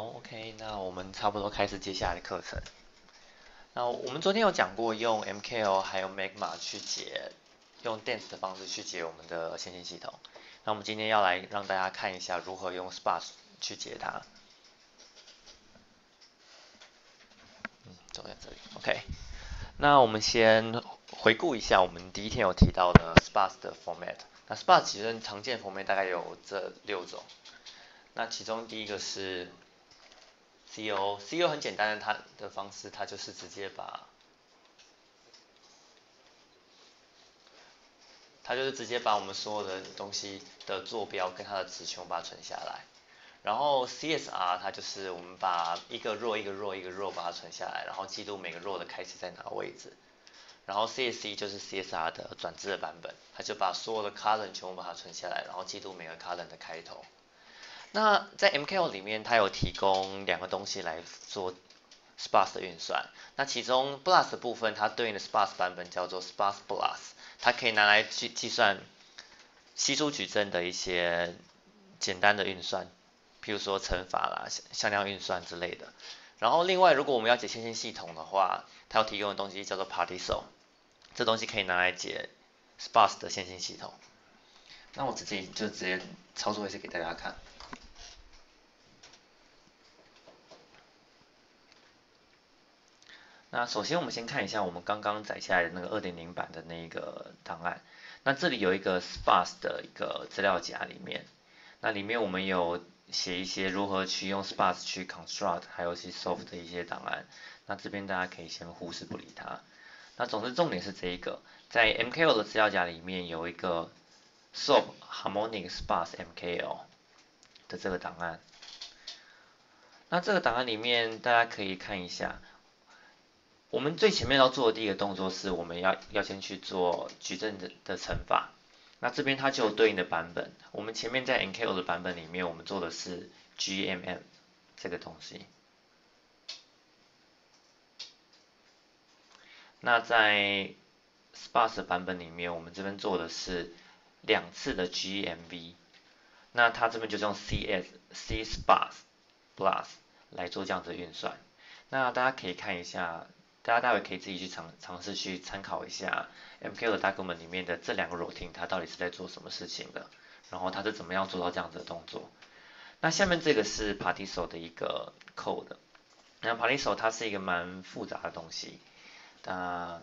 OK，那我们差不多开始接下来的课程。那我们昨天有讲过用 MKO 还有 Magma 去解，用 Dance 的方式去解我们的线性系统。那我们今天要来让大家看一下如何用 Sparse 去解它。嗯，走在这里。OK，那我们先回顾一下我们第一天有提到的 Sparse 的 format。那 Sparse 其实常见 format 大概有这六种。那其中第一个是 CO，CO 很简单的，它的方式它就是直接把，它就是直接把我们所有的东西的坐标跟它的值全部把它存下来。然后 CSR 它就是我们把一个 row 一个 row 一个 row 把它存下来，然后记录每个 row 的开始在哪个位置。然后 CSC 就是 CSR 的转置的版本，它就把所有的 column 全部把它存下来，然后记录每个 column 的开头。那在 MKO 里面，它有提供两个东西来做 Sparse 的运算。那其中 Plus 的部分，它对应的 Sparse 版本叫做 Sparse Plus，它可以拿来去计算稀疏矩阵的一些简单的运算，譬如说乘法啦、向量运算之类的。然后另外，如果我们要解线性系统的话，它要提供的东西叫做 Partiso，这东西可以拿来解 Sparse 的线性系统。那我直接就直接操作一次给大家看。那首先我们先看一下我们刚刚载下来的那个二点零版的那个档案。那这里有一个 sparse 的一个资料夹里面，那里面我们有写一些如何去用 sparse 去 construct，还有去 solve 的一些档案。那这边大家可以先忽视不理它。那总之重点是这一个，在 MKO 的资料夹里面有一个 solve harmonic sparse MKO 的这个档案。那这个档案里面大家可以看一下。我们最前面要做的第一个动作是，我们要要先去做矩阵的的乘法。那这边它就有对应的版本。我们前面在 NKO 的版本里面，我们做的是 GMM 这个东西。那在 Sparse 版本里面，我们这边做的是两次的 GMV。那它这边就是用 CS C Sparse Plus 来做这样子的运算。那大家可以看一下。大家待会可以自己去尝尝试去参考一下 MK 的大哥们里面的这两个 routine，它到底是在做什么事情的，然后它是怎么样做到这样子的动作。那下面这个是 Partiso 的一个 code，那 Partiso 它是一个蛮复杂的东西，那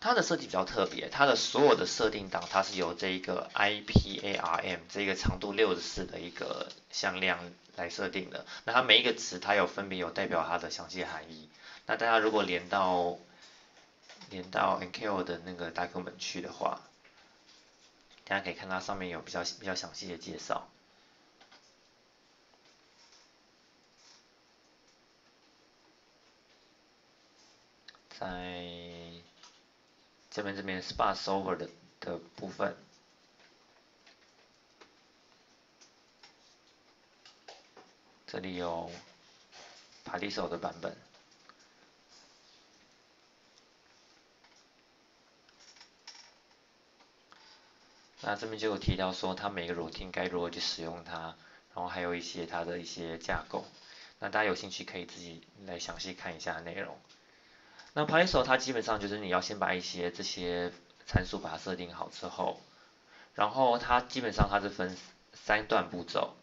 它的设计比较特别，它的所有的设定档它是由这一个 IPARM 这个长度六十四的一个向量。来设定的，那它每一个词它有分别有代表它的详细含义。那大家如果连到连到 NKO 的那个 document 去的话，大家可以看到上面有比较比较详细的介绍。在这边这边 sparse over 的的部分。这里有 Partiso 的版本，那这边就有提到说它每个 routine 该如何去使用它，然后还有一些它的一些架构，那大家有兴趣可以自己来详细看一下内容。那 Partiso 它基本上就是你要先把一些这些参数把它设定好之后，然后它基本上它是分三段步骤。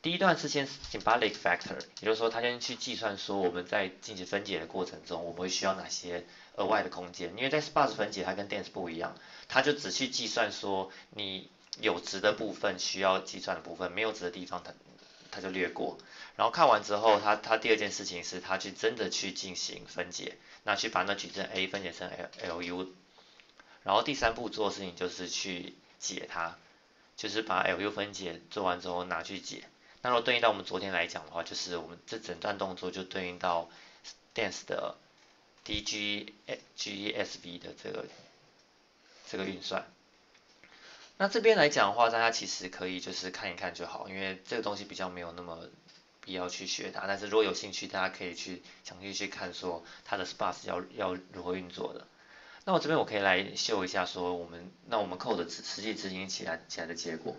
第一段是先 symbolic factor，也就是说，它先去计算说我们在进行分解的过程中，我们会需要哪些额外的空间。因为在 sparse 分解，它跟 dense 不一样，它就只去计算说你有值的部分需要计算的部分，没有值的地方它它就略过。然后看完之后，他他第二件事情是他去真的去进行分解，那去把那矩阵 A 分解成 L LU，然后第三步做的事情就是去解它，就是把 LU 分解做完之后拿去解。那如果对应到我们昨天来讲的话，就是我们这整段动作就对应到 dance 的 D G G E S V 的这个这个运算。那这边来讲的话，大家其实可以就是看一看就好，因为这个东西比较没有那么必要去学它。但是如果有兴趣，大家可以去详细去看说它的 sparse 要要如何运作的。那我这边我可以来秀一下说我们那我们 code 实际执行起来起来的结果。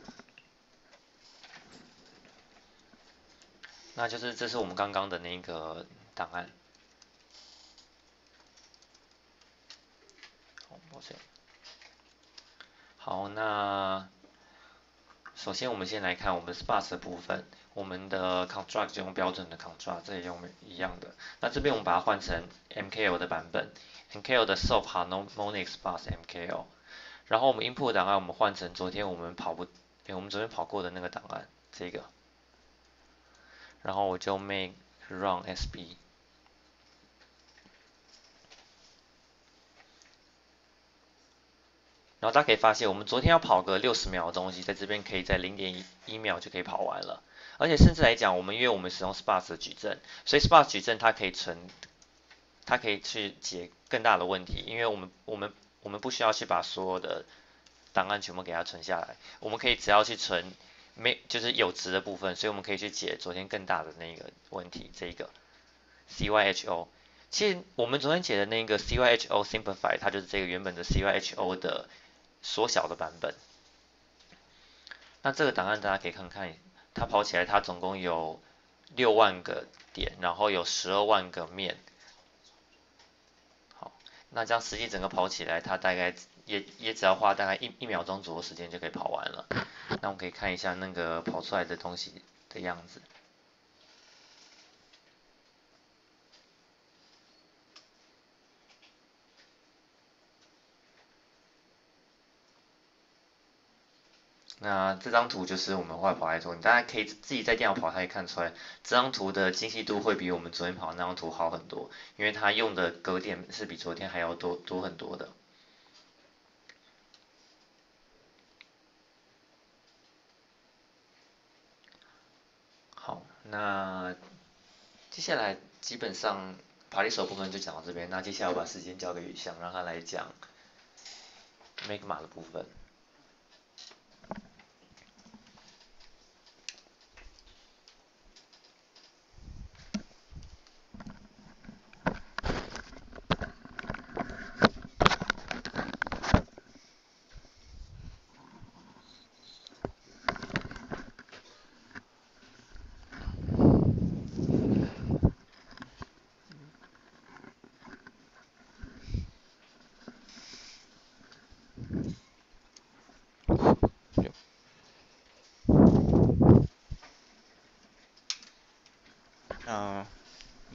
那就是这是我们刚刚的那个档案。好，好那首先我们先来看我们 sparse 的部分，我们的 construct 就用标准的 construct，这也用一样的。那这边我们把它换成 MKL 的版本，MKL 的 soft harmonic sparse MKL。然后我们 input 档案我们换成昨天我们跑不，我们昨天跑过的那个档案，这个。然后我就 make run sb。然后大家可以发现，我们昨天要跑个六十秒的东西，在这边可以在零点一秒就可以跑完了。而且甚至来讲，我们因为我们使用 sparse 矩阵，所以 sparse 矩阵它可以存，它可以去解更大的问题，因为我们我们我们不需要去把所有的档案全部给它存下来，我们可以只要去存没就是有值的部分，所以我们可以去解昨天更大的那个问题，这个 cyho。其实我们昨天解的那个 cyho simplify，它就是这个原本的 cyho 的。缩小的版本，那这个档案大家可以看看，它跑起来它总共有六万个点，然后有十二万个面。好，那这样实际整个跑起来，它大概也也只要花大概一一秒钟左右时间就可以跑完了。那我们可以看一下那个跑出来的东西的样子。那这张图就是我们后来跑来做，你大家可以自己在电脑跑，它可以看出来，这张图的精细度会比我们昨天跑的那张图好很多，因为它用的格点是比昨天还要多多很多的。好，那接下来基本上爬力手部分就讲到这边，那接下来我把时间交给雨翔，让他来讲 make 码的部分。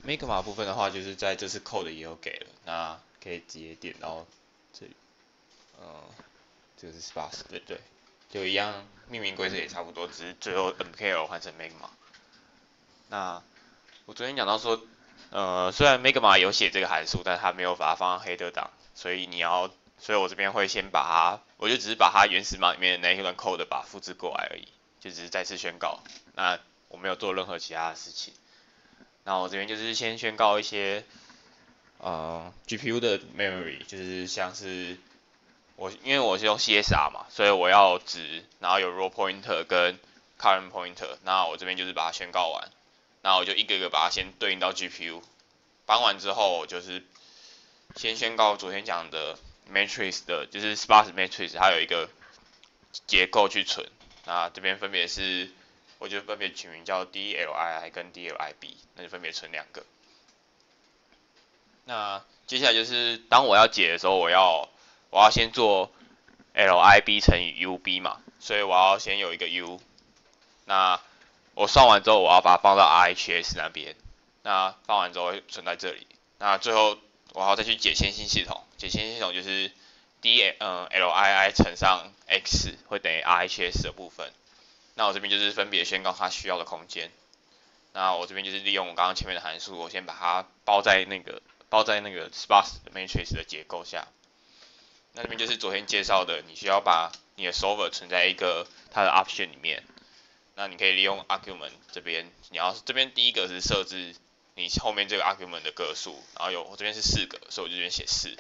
Make 码部分的话，就是在这次 code 也有给了，那可以直接点到这里，嗯，这个是 sparse，对对，就一样，命名规则也差不多，只是最后 mkl 换成 make 码。那我昨天讲到说，呃，虽然 make 码有写这个函数，但它没有把它放到 header 档，所以你要，所以我这边会先把它，我就只是把它原始码里面的那一段 code 把它复制过来而已，就只是再次宣告，那我没有做任何其他的事情。那我这边就是先宣告一些，呃，GPU 的 memory，就是像是我因为我是用 CSR 嘛，所以我要值，然后有 row pointer 跟 current pointer，那我这边就是把它宣告完，那我就一个个把它先对应到 GPU，搬完之后就是先宣告昨天讲的 matrix 的，就是 sparse matrix，它有一个结构去存，那这边分别是。我就分别取名叫 D L I I 跟 DLIB，那就分别存两个。那接下来就是当我要解的时候，我要我要先做 LIB 乘以 UB 嘛，所以我要先有一个 U。那我算完之后，我要把它放到 RHS 那边。那放完之后会存在这里。那最后我要再去解线性系统，解线性系统就是 D 嗯 LII 乘上 X 会等于 RHS 的部分。那我这边就是分别宣告它需要的空间。那我这边就是利用我刚刚前面的函数，我先把它包在那个包在那个 sparse matrix 的结构下。那这边就是昨天介绍的，你需要把你的 solver 存在一个它的 option 里面。那你可以利用 argument 这边，你要这边第一个是设置你后面这个 argument 的个数，然后有我这边是四个，所以我就这边写四。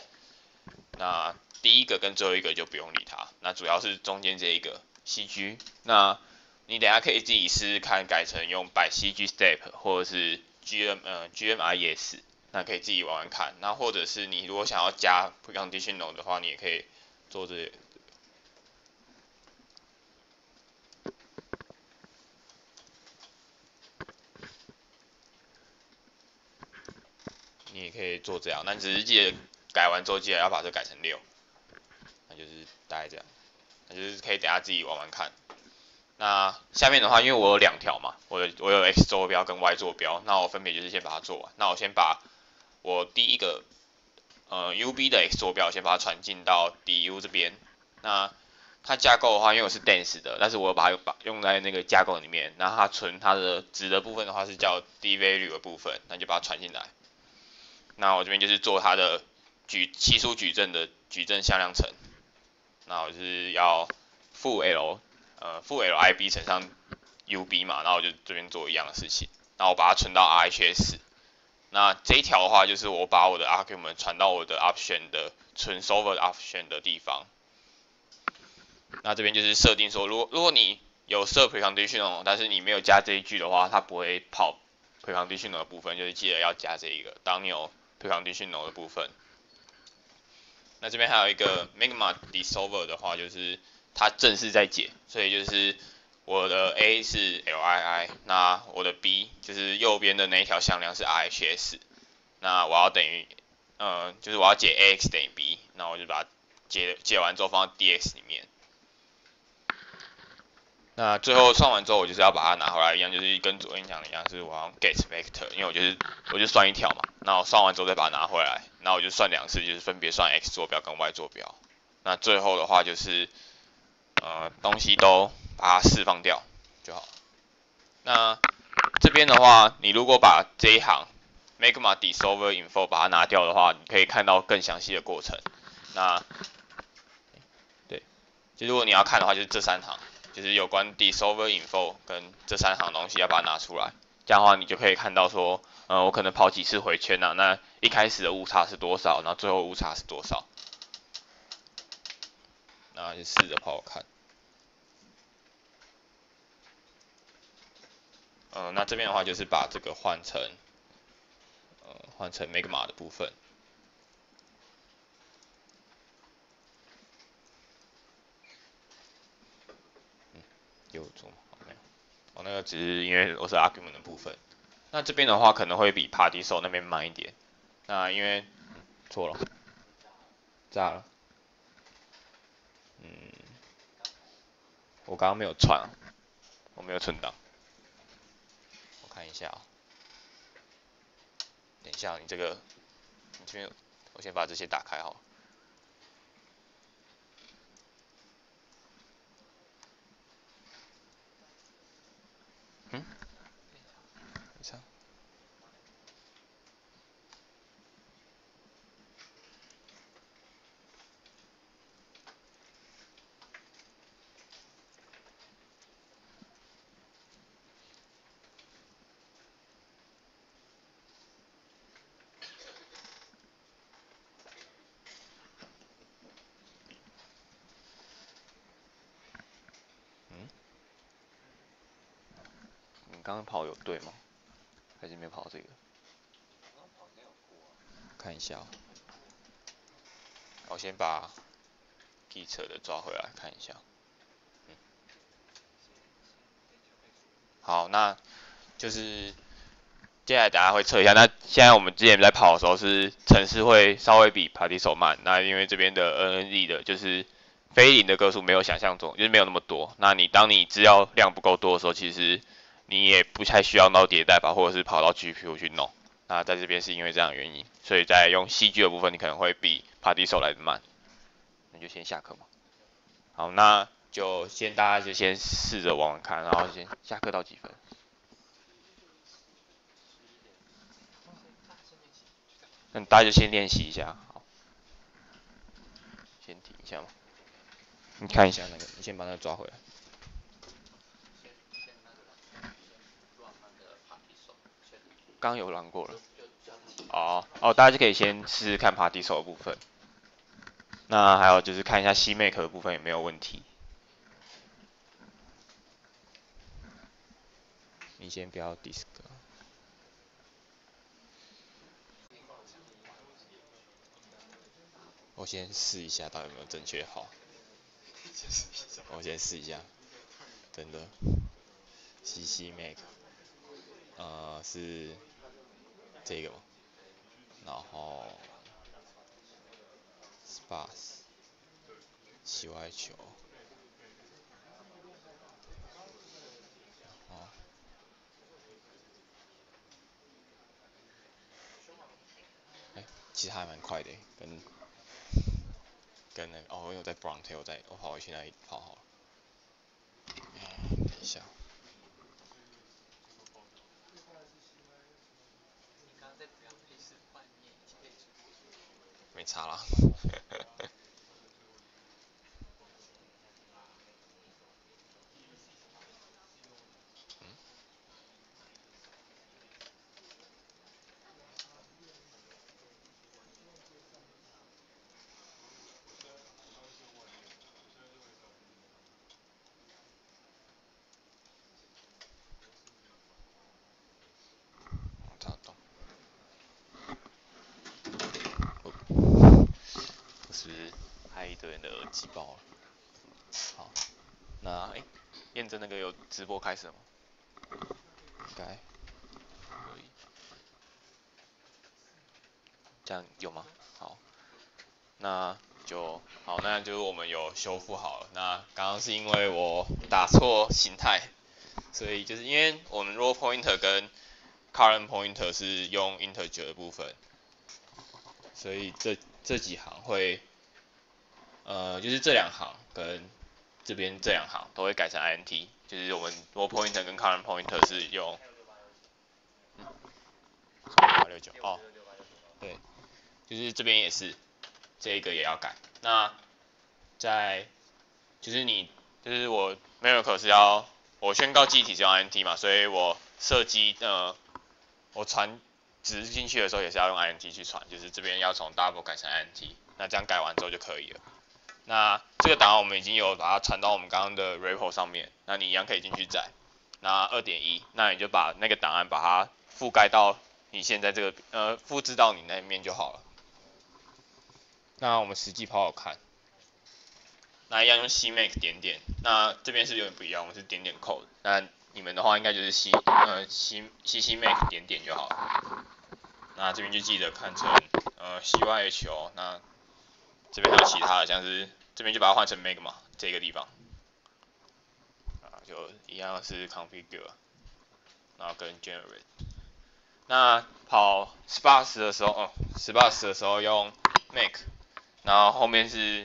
那第一个跟最后一个就不用理它，那主要是中间这一个 cg。那你等下可以自己试试看，改成用百 CG step 或者是 G M 嗯 G M R S，那可以自己玩玩看。那或者是你如果想要加 preconditional 的话，你也可以做这。你也可以做这样，那只是记得改完之后，记得要把这改成六。那就是大概这样，那就是可以等下自己玩玩看。那下面的话，因为我有两条嘛，我有我有 x 坐标跟 y 坐标，那我分别就是先把它做完。那我先把我第一个呃 u b 的 x 坐标先把它传进到 d u 这边。那它架构的话，因为我是 dense 的，但是我把它把用在那个架构里面，然后它存它的值的部分的话是叫 d value 的部分，那就把它传进来。那我这边就是做它的矩奇数矩阵的矩阵向量乘。那我是要负 l。呃，负 lib 乘上 ub 嘛，然后我就这边做一样的事情，然后我把它存到 RHS。那这一条的话，就是我把我的 argument 传到我的 option 的存 solver option 的地方。那这边就是设定说，如果如果你有设 precondition 哦但是你没有加这一句的话，它不会跑 precondition 的部分，就是记得要加这一个。当你有 precondition 的部分，那这边还有一个 magma dissolver 的话，就是。它正式在解，所以就是我的 A 是 Lii，那我的 B 就是右边的那一条向量是 RHS，那我要等于，呃，就是我要解 Ax 等于 B，那我就把它解解完之后放到 dx 里面。那最后算完之后，我就是要把它拿回来一样，就是跟昨天讲的一样，就是我要 get vector，因为我就是我就算一条嘛，那我算完之后再把它拿回来，那我就算两次，就是分别算 x 坐标跟 y 坐标。那最后的话就是。呃，东西都把它释放掉就好。那这边的话，你如果把这一行 magma dissolver info 把它拿掉的话，你可以看到更详细的过程。那对，就如果你要看的话，就是这三行，就是有关 dissolver info 跟这三行东西要把它拿出来。这样的话，你就可以看到说，呃，我可能跑几次回圈啊，那一开始的误差是多少，然后最后误差是多少。那就试着跑看。嗯，那这边的话就是把这个换成，呃，换成 magma 的部分。有做？没有。我那个只是因为我是 argument 的部分。那这边的话可能会比 party 手那边慢一点。那因为错了，炸了。我刚刚没有串，我没有存档。我看一下啊，等一下，你这个，你这边，我先把这些打开好。了？没错。刚刚跑有对吗？还是没跑这个？看一下，我先把记车的抓回来看一下。嗯好，那就是接下来大家会测一下。那现在我们之前在跑的时候是城市会稍微比 Party 手慢，那因为这边的 NNZ 的就是非零的个数没有想象中，就是没有那么多。那你当你资料量不够多的时候，其实你也不太需要闹迭代吧，或者是跑到 GPU 去弄。那在这边是因为这样原因，所以在用戏剧的部分，你可能会比 Party 手来的慢。那就先下课嘛。好，那就先大家就先试着玩玩看，然后先下课到几分？那大家就先练习一下，好。先停一下嘛。你看一下那个，你先把那个抓回来。刚有玩过了，哦哦，大家就可以先试试看爬地手的部分。那还有就是看一下 C make 的部分有没有问题。你先不要 disk。我先试一下，到底有没有正确好。我先试一下，真的。C C make，呃是。这个吗？然后 sparse 系外球，哦，哎，其实还蛮快的，跟跟那个哦，我在 brown tail，在我跑回去那里跑好了。等一下。没差啦。是不是害一堆人的耳机爆了？好，那哎，验证那个有直播开始了吗？应该可以。这样有吗？好，那就好，那就是我们有修复好了。那刚刚是因为我打错形态，所以就是因为我们 raw pointer 跟 current pointer 是用 integer 的部分，所以这这几行会。呃，就是这两行跟这边这两行都会改成 int，就是我们 r o pointer 跟 current pointer 是用八六九哦，对，就是这边也是，这个也要改。那在就是你就是我 miracle 是要我宣告记忆体是用 int 嘛，所以我设计呃我传值进去的时候也是要用 int 去传，就是这边要从 double 改成 int，那这样改完之后就可以了。那这个档案我们已经有把它传到我们刚刚的 repo 上面，那你一样可以进去载。那二点一，那你就把那个档案把它覆盖到你现在这个呃复制到你那面就好了。那我们实际跑跑看，那一样用 cmake 点点，那这边是有点不一样，我们是点点 code，那你们的话应该就是 c 呃 c c cmake 点点就好了。那这边就记得看成呃 cyh 哦，那。这边还有其他的，像是这边就把它换成 make 嘛，这个地方，啊，就一样是 configure，然后跟 generate。那跑 sparse 的时候，哦，sparse 的时候用 make，然后后面是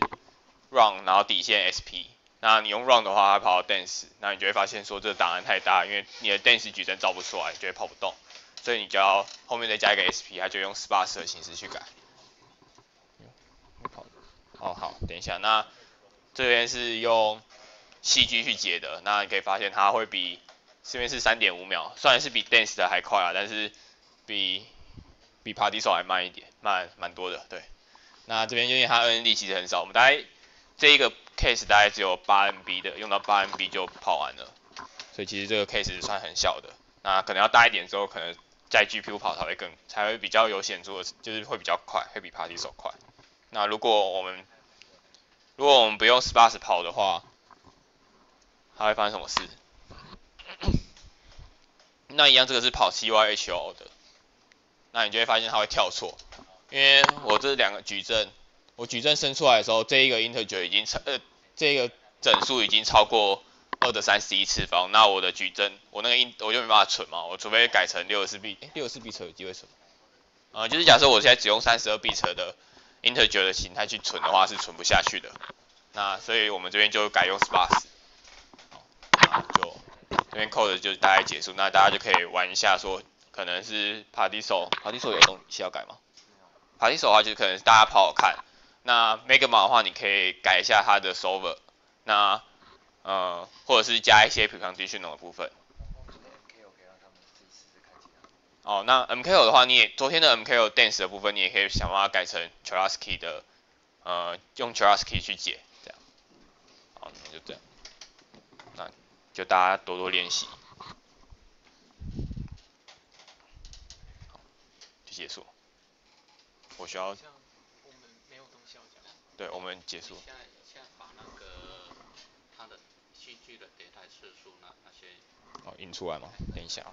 run，然后底线 sp。那你用 run 的话，它跑到 dense，那你就会发现说这个档案太大，因为你的 dense 矩阵造不出来，就会跑不动，所以你就要后面再加一个 sp，它就用 sparse 的形式去改。哦好，等一下，那这边是用 C G 去解的，那你可以发现它会比这边是三点五秒，虽然是比 dance 的还快啊，但是比比 party 手还慢一点，慢蛮多的，对。那这边因为它 ND 其实很少，我们大概这一个 case 大概只有八 MB 的，用到八 MB 就跑完了，所以其实这个 case 算很小的。那可能要大一点之后，可能在 GPU 跑才会更才会比较有显著的，就是会比较快，会比 party 手快。那如果我们如果我们不用 sparse 跑的话，它会发生什么事？那一样这个是跑 cyho 的，那你就会发现它会跳错，因为我这两个矩阵，我矩阵生出来的时候，这一个 integer 已经超呃这个整数已经超过二的三十一次方，那我的矩阵我那个 int 我就没办法存嘛，我除非改成六十四 b，六十四 b 有机会存，呃就是假设我现在只用三十二 b 的。Integer 的形态去存的话是存不下去的，那所以我们这边就改用 sparse，好，就这边 code 就大概结束，那大家就可以玩一下，说可能是，party 手有东西要改吗？手的话就可能大家跑好看，那 magma 的话你可以改一下它的 solver，那呃或者是加一些 preconditional 的部分。哦，那 MKO 的话，你也昨天的 MKO dance 的部分，你也可以想办法改成 Cholesky 的，呃，用 Cholesky 去解，这样。好，那就这样，那就大家多多练习。好，就结束。我需要。对，我们结束。现在现在把那个它的戏剧的迭代次数那那些。哦，印出来吗？等一下。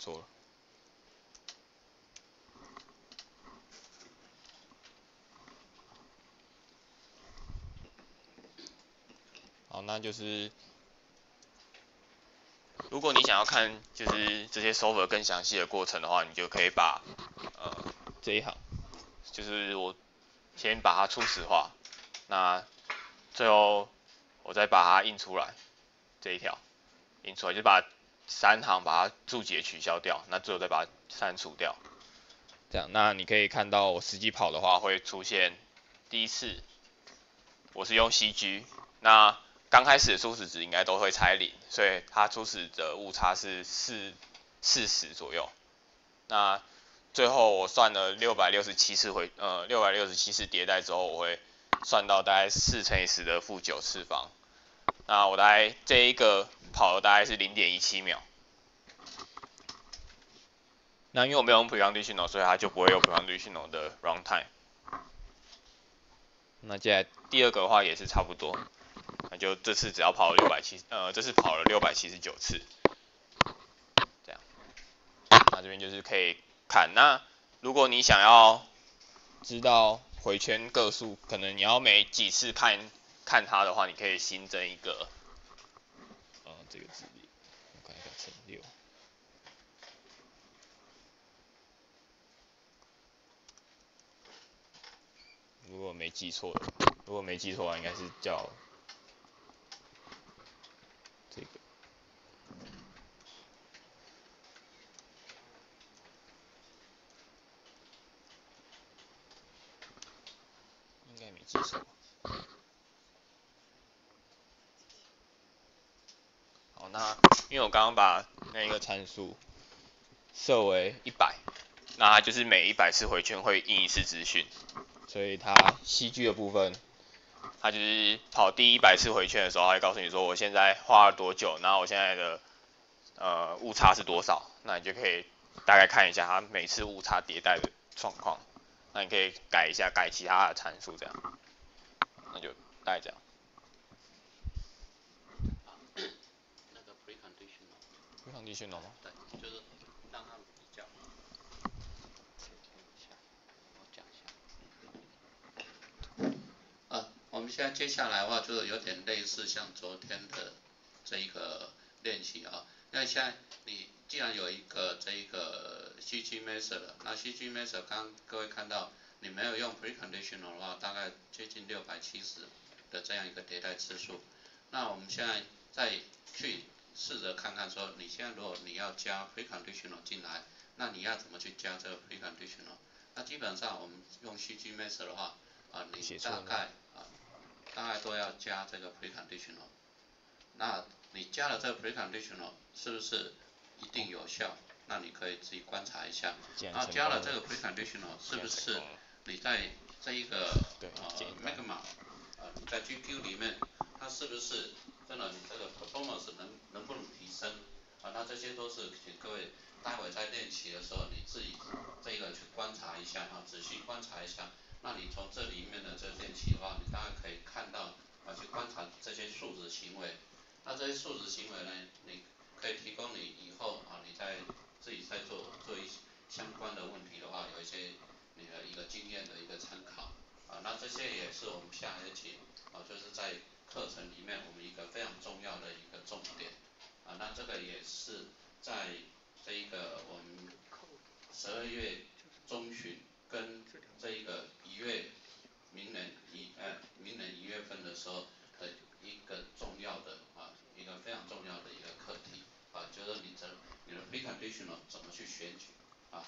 做了。好，那就是如果你想要看就是这些 solver 更详细的过程的话，你就可以把呃这一行，就是我先把它初始化，那最后我再把它印出来这一条，印出来就把三行把它注解取消掉，那最后再把它删除掉。这样，那你可以看到我实际跑的话会出现第一次我是用 CG，那刚开始初始值应该都会猜零，所以它初始的误差是四四十左右。那最后我算了六百六十七次回，呃，六百六十七次迭代之后，我会算到大概四乘以十的负九次方。那我大概这一个跑了大概是零点一七秒。那因为我没有用 preconditional，所以它就不会有 preconditional 的 runtime。那接下来第二个的话也是差不多。那就这次只要跑了六百七，呃，这次跑了六百七十九次，这样。那这边就是可以看。那如果你想要知道回圈个数，可能你要每几次看看它的话，你可以新增一个，呃，这个字，我看一下乘六。如果没记错的，如果没记错的话，应该是叫。这个应该没记错。那因为我刚刚把那一个参数设为一百，那它就是每一百次回圈会印一次资讯，所以它 CG 的部分。它就是跑第一百次回圈的时候，它会告诉你说我现在花了多久，然后我现在的呃误差是多少，那你就可以大概看一下它每次误差迭代的状况，那你可以改一下改其他的参数这样，那就大概这样。那个 preconditional，preconditional 吗？对，就是让它比较。我们现在接下来的话，就是有点类似像昨天的这一个练习啊。那现在你既然有一个这一个 CG method 了，那 CG method 刚各位看到，你没有用 preconditional 的话，大概接近六百七十的这样一个迭代次数。那我们现在再去试着看看说，你现在如果你要加 preconditional 进来，那你要怎么去加这个 preconditional？那基本上我们用 CG method 的话，啊，你大概啊。大概都要加这个 preconditional，那你加了这个 preconditional 是不是一定有效？那你可以自己观察一下。啊，加了这个 preconditional 是不是你在这一个呃 magma 呃你在 GPU 里面，它是不是真的你这个 performance 能能不能提升？啊，那这些都是请各位待会在练习的时候你自己这个去观察一下啊，仔细观察一下。那你从这里面的这练习的话，你大概可以看到啊，去观察这些数值行为。那这些数值行为呢，你可以提供你以后啊，你在自己在做做一些相关的问题的话，有一些你的一个经验的一个参考。啊，那这些也是我们下学期啊，就是在课程里面我们一个非常重要的一个重点。啊，那这个也是在这一个我们十二月中旬跟这一个。一月，明年一呃，明年一月份的时候的一个重要的啊，一个非常重要的一个课题啊，就是你怎你的 preconditional 怎么去选取啊。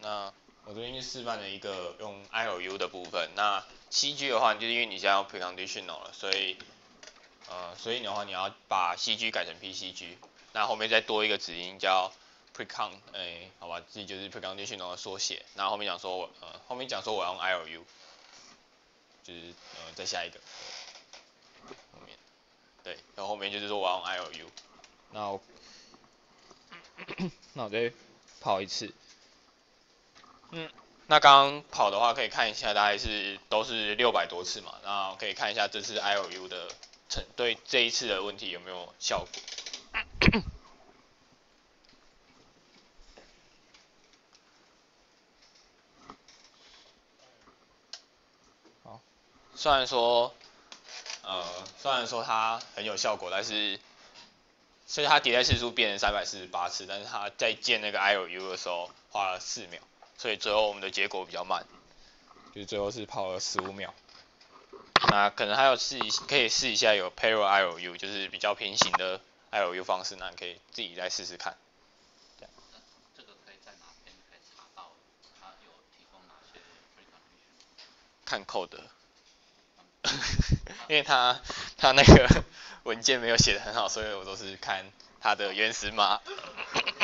那我这边就示范了一个用 IOU 的部分，那 CG 的话，就是因为你现在用 preconditional 了，所以呃，所以的话你要把 CG 改成 PCG，那后面再多一个指令叫。precon，哎，好吧，这就是 preconditional 的缩写。那后面讲说，我呃，后面讲说我要用 ILU，就是呃，再下一个，后面，对，然后后面就是说我要用 ILU。那我，那我再跑一次。嗯，那刚刚跑的话可以看一下，大概是都是六百多次嘛。那可以看一下这次 I O U 的成对这一次的问题有没有效果。好，虽然说，呃，虽然说它很有效果，但是，虽然它迭代次数变成三百四十八次，但是它在建那个 I O U 的时候花了四秒。所以最后我们的结果比较慢，就是最后是跑了十五秒。那可能还要试一，可以试一下有 Parallel I O U，就是比较平行的 I O U 方式，那你可以自己再试试看。这个可以在哪边可以查到？它有提供哪些看 code，因为他他那个 文件没有写的很好，所以我都是看他的原始码。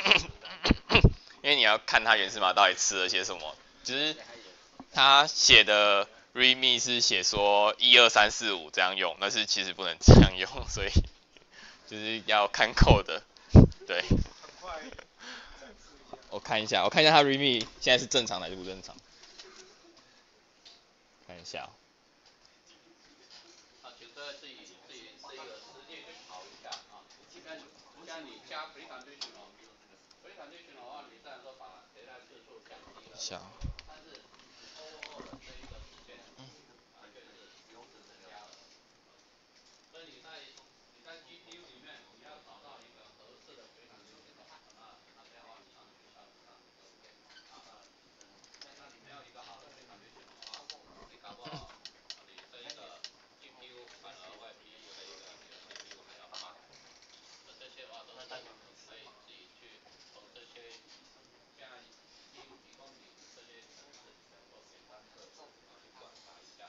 因为你要看他原始码到底吃了些什么，就是他写的 readme 是写说一二三四五这样用，但是其实不能这样用，所以 就是要看 code，对。我看一下，我看一下他 readme 现在是正常还是不正常？看一下、哦。数降低了，小，但是 overall 的这一个时间，啊，就是优质增加了。所以你在你在 GPU 里面，你要找到一个合适的 precondition 那那这样的话，你上去上上就会啊，那那你没有一个好的 precondition 的话，你搞不好你这一个 GPU 反而会比这一个你的 CPU 还要慢。那这些的话都是可以自己去从这些现在 GPU 提供你这些程式能够简单的去观察一下。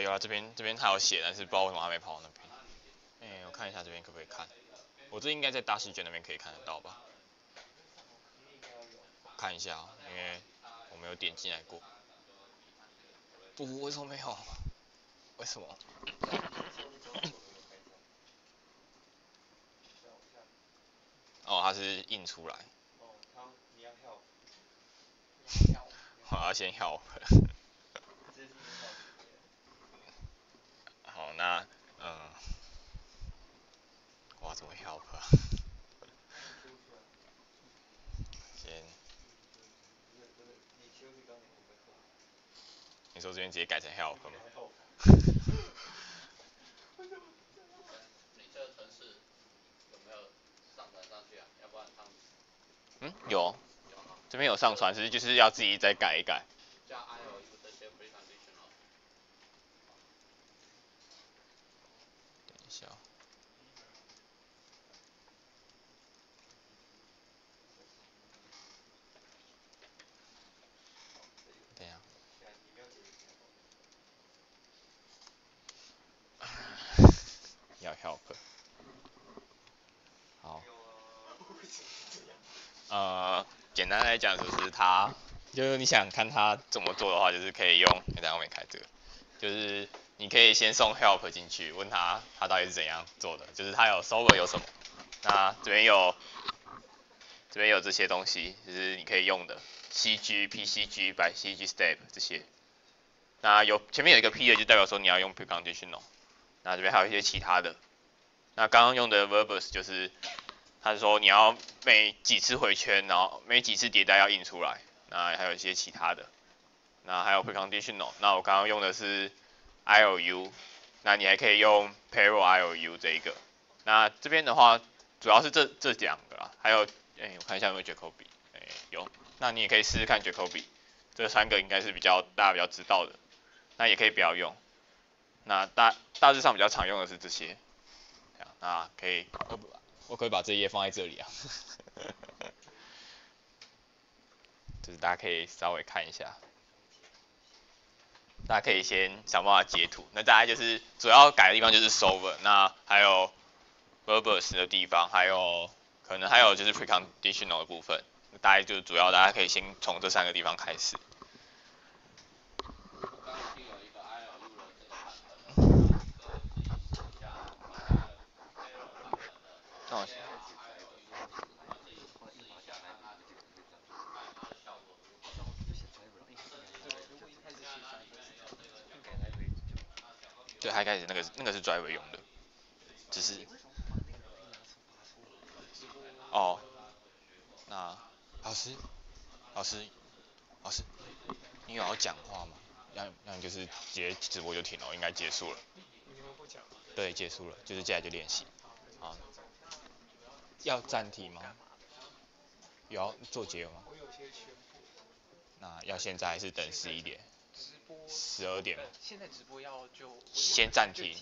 有啊，这边这边他有写，但是不知道为什么还没跑到那边。哎、我看一下这边可不可以看，我这应该在大试卷那边可以看得到吧？看一下、哦，因为我没有点进来过。不，为什么没有？为什么？哦，它是印出来。我 要先 help。好，那嗯，我要怎么 help？啊 先，你说这边直接改成 help 吗？嗯，有，这边有上传，只是就是要自己再改一改。加 IOU 这些 precondition 哦。等一下哦。等一下。要 help。好。呃，简单来讲就是它，就是你想看他怎么做的话，就是可以用，你在后面开这个，就是你可以先送 help 进去，问他他到底是怎样做的，就是他有 solver 有什么，那这边有这边有这些东西，就是你可以用的 CG、PCG、by CG step 这些，那有前面有一个 P 的，就代表说你要用 preconditional，那这边还有一些其他的，那刚刚用的 verbose 就是他说你要每几次回圈，然后每几次迭代要印出来，那还有一些其他的，那还有 preconditional，那我刚刚用的是 IOU，那你还可以用 parallel IOU 这一个。那这边的话，主要是这这两个啦，还有，哎、我看一下有没有 Jacoby，哎、有，那你也可以试试看 Jacoby，这三个应该是比较大家比较知道的，那也可以不要用。那大大致上比较常用的是这些，这样那可以，我我可以把这一页放在这里啊，就是大家可以稍微看一下。大家可以先想办法截图。那大家就是主要改的地方就是 solver，那还有 verbose 的地方，还有可能还有就是 preconditional 的部分。大概就主要大家可以先从这三个地方开始。刚刚已经有一个 IOU 的这个函对，他一开始那个那个是 driver 用的，只是哦，那老师，老师，老师，你有要讲话吗？那那你就是直接直播就停了，应该结束了。对，结束了，就是接下来就练习。好，要暂停吗？有要做结吗？那要现在还是等十一点？十二点。现在直播要就先暂停。